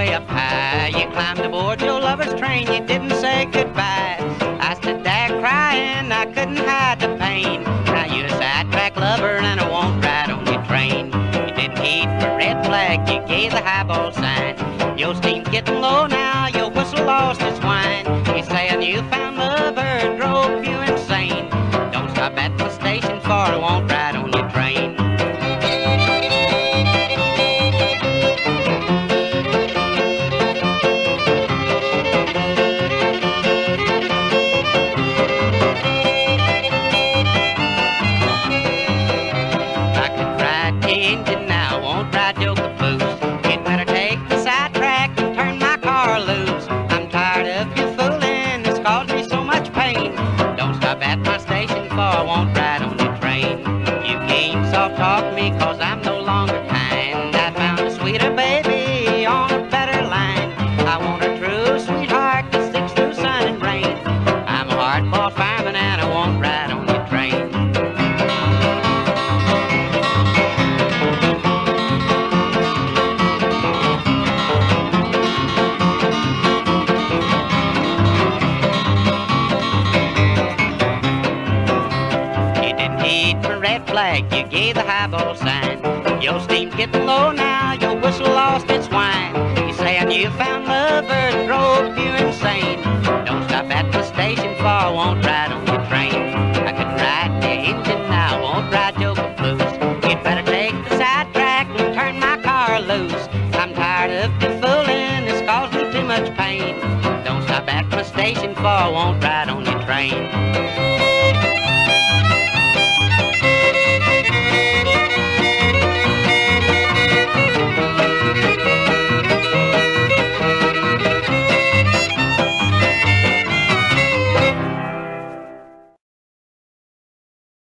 way up high. You climbed aboard your lover's train, you didn't say goodbye. I stood there crying, I couldn't hide the pain. Now you're a sidetrack lover and I won't ride on your train. You didn't heed the red flag, you gave the highball sign. Your steam's getting low now, your whistle lost its whine. You say a newfound lover engine now, won't ride your caboose. You'd better take the sidetrack and turn my car loose. I'm tired of you fooling, it's caused me so much pain. Don't stop at my station for I won't ride on your train. You can't soft talk me cause I'm no longer red flag, you gave the highball sign. Your steam's getting low now, your whistle lost its whine. You say a newfound lover drove you insane. Don't stop at the station for I won't ride on your train. I could ride the engine now, won't ride your caboose. You'd better take the sidetrack and turn my car loose. I'm tired of you fooling, it's causing too much pain. Don't stop at my station for I won't ride on your train.